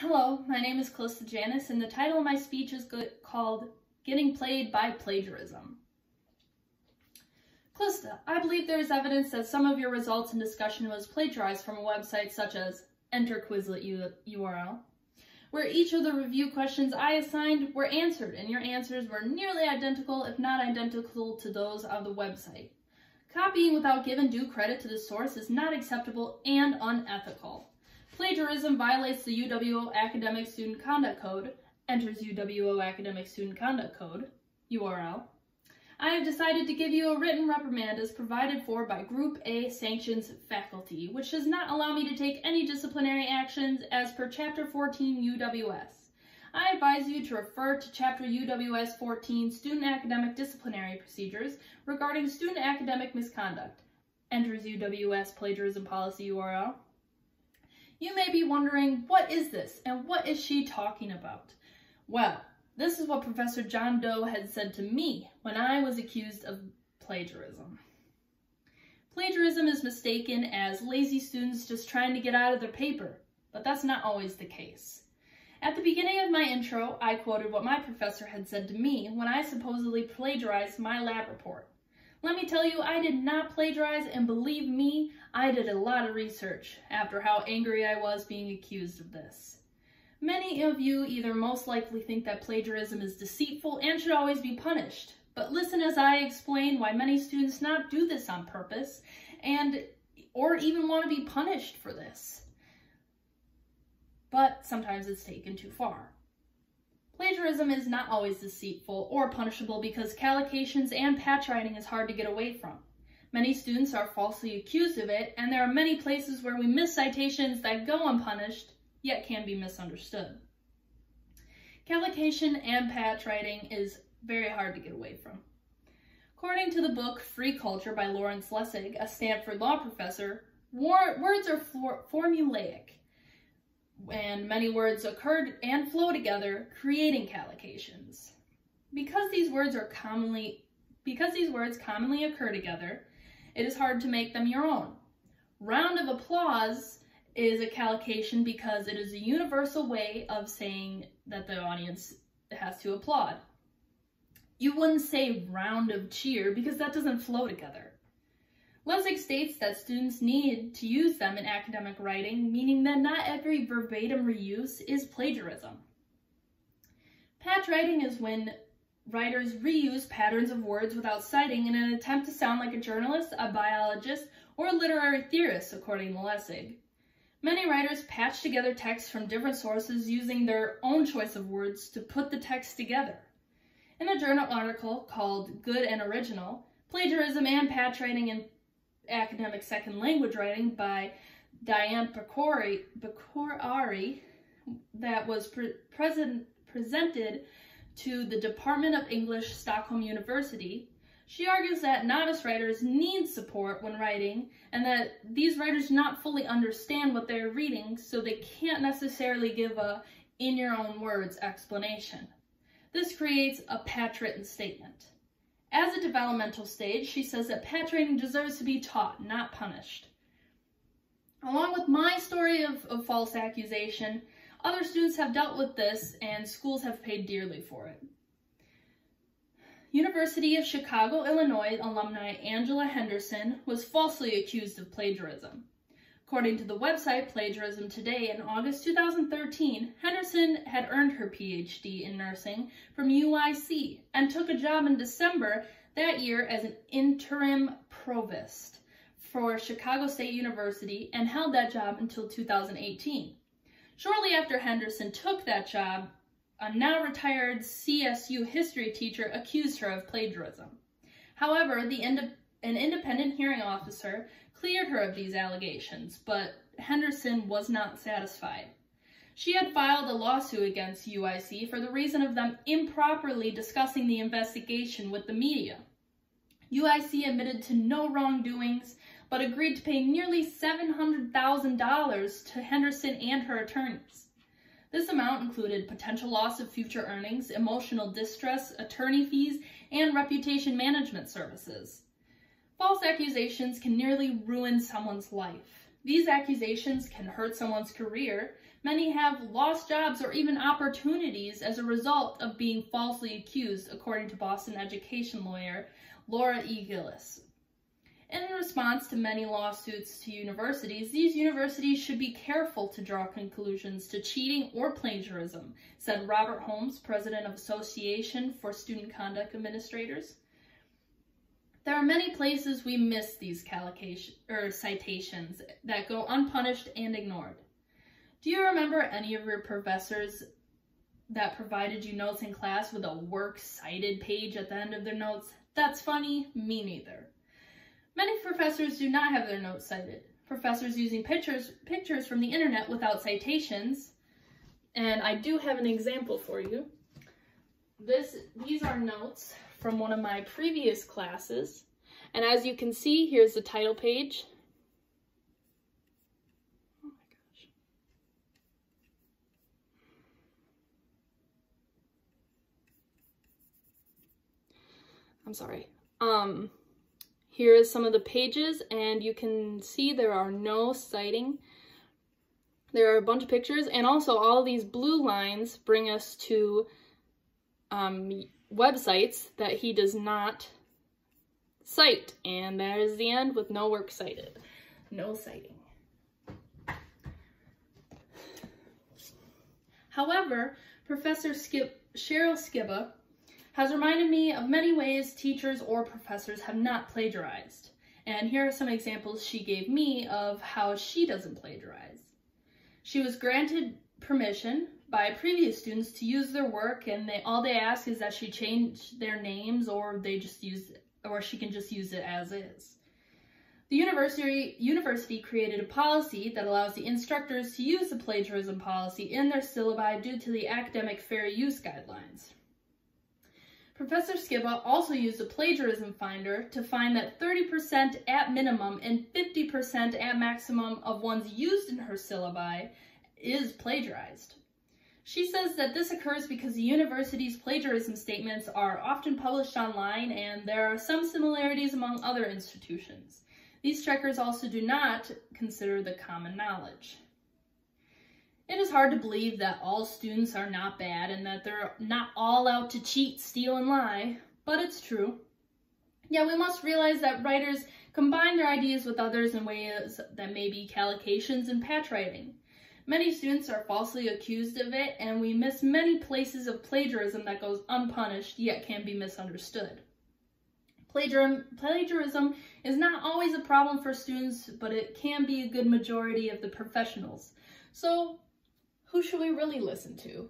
Hello, my name is Calista Janusz, and the title of my speech is called Getting Played by Plagiarism. Calista, I believe there is evidence that some of your results and discussion was plagiarized from a website such as Enter Quizlet URL, where each of the review questions I assigned were answered, and your answers were nearly identical, if not identical, to those of the website. Copying without giving due credit to the source is not acceptable and unethical. Plagiarism violates the UWO Academic Student Conduct Code, enters UWO Academic Student Conduct Code, URL. I have decided to give you a written reprimand as provided for by Group A Sanctions Faculty, which does not allow me to take any disciplinary actions as per Chapter 14 UWS. I advise you to refer to Chapter UWS 14 Student Academic Disciplinary Procedures regarding student academic misconduct. Enters UWS Plagiarism Policy URL. You may be wondering, what is this and what is she talking about? Well, this is what Professor John Doe had said to me when I was accused of plagiarism. Plagiarism is mistaken as lazy students just trying to get out of their paper, but that's not always the case. At the beginning of my intro, I quoted what my professor had said to me when I supposedly plagiarized my lab report. Let me tell you, I did not plagiarize, and believe me, I did a lot of research after how angry I was being accused of this. Many of you either most likely think that plagiarism is deceitful and should always be punished, but listen as I explain why many students not do this on purpose and or even want to be punished for this. But sometimes it's taken too far. Plagiarism is not always deceitful or punishable because collocations and patch writing is hard to get away from. Many students are falsely accused of it, and there are many places where we miss citations that go unpunished, yet can be misunderstood. Collocation and patch writing is very hard to get away from. According to the book Free Culture by Lawrence Lessig, a Stanford law professor, words are formulaic and many words occurred and flow together, creating collocations. Because these words are commonly because these words commonly occur together, it is hard to make them your own. Round of applause is a collocation because it is a universal way of saying that the audience has to applaud. You wouldn't say round of cheer because that doesn't flow together. Lessig states that students need to use them in academic writing, meaning that not every verbatim reuse is plagiarism. Patch writing is when writers reuse patterns of words without citing in an attempt to sound like a journalist, a biologist, or a literary theorist, according to Lessig. Many writers patch together texts from different sources using their own choice of words to put the text together. In a journal article called Good and Original, Plagiarism and Patch Writing in academic second language writing by Diane Pecorari, that was pre present, presented to the Department of English, Stockholm University. She argues that novice writers need support when writing and that these writers do not fully understand what they're reading, so they can't necessarily give a in your own words explanation. This creates a patch written statement. As a developmental stage, she says that patch writing deserves to be taught, not punished. Along with my story of, of false accusation, other students have dealt with this and schools have paid dearly for it. University of Chicago, Illinois alumni Angela Henderson was falsely accused of plagiarism. According to the website Plagiarism Today, in August 2013, Henderson had earned her PhD in nursing from UIC and took a job in December that year as an interim provost for Chicago State University and held that job until 2018. Shortly after Henderson took that job, a now retired CSU history teacher accused her of plagiarism. However, the an independent hearing officer cleared her of these allegations, but Henderson was not satisfied. She had filed a lawsuit against UIC for the reason of them improperly discussing the investigation with the media. UIC admitted to no wrongdoings, but agreed to pay nearly $700,000 to Henderson and her attorneys. This amount included potential loss of future earnings, emotional distress, attorney fees, and reputation management services. False accusations can nearly ruin someone's life. These accusations can hurt someone's career. Many have lost jobs or even opportunities as a result of being falsely accused, according to Boston education lawyer Laura E. Gillis. In response to many lawsuits to universities, these universities should be careful to draw conclusions to cheating or plagiarism, said Robert Holmes, president of Association for Student Conduct Administrators. There are many places we miss these citations that go unpunished and ignored. Do you remember any of your professors that provided you notes in class with a works cited page at the end of their notes? That's funny, me neither. Many professors do not have their notes cited. Professors using pictures, pictures from the internet without citations. And I do have an example for you. This, these are notes from one of my previous classes. And as you can see, here's the title page. Oh my gosh. I'm sorry. Um, here is some of the pages and you can see there are no citing. There are a bunch of pictures and also all these blue lines bring us to um, websites that he does not cite. And that is the end with no work cited. No citing. However, Professor Skip, Cheryl Skiba has reminded me of many ways teachers or professors have not plagiarized. And here are some examples she gave me of how she doesn't plagiarize. She was granted permission by previous students to use their work and they all they ask is that she change their names or they just use or she can just use it as is. The university, university created a policy that allows the instructors to use the plagiarism policy in their syllabi due to the academic fair use guidelines. Professor Skiba also used a plagiarism finder to find that 30% at minimum and 50% at maximum of ones used in her syllabi is plagiarized. She says that this occurs because the university's plagiarism statements are often published online and there are some similarities among other institutions. These checkers also do not consider the common knowledge. It is hard to believe that all students are not bad and that they're not all out to cheat, steal, and lie, but it's true. Yet we must realize that writers combine their ideas with others in ways that may be collocations and patch writing. Many students are falsely accused of it, and we miss many places of plagiarism that goes unpunished yet can be misunderstood. Plagiarism is not always a problem for students, but it can be a good majority of the professionals. So who should we really listen to?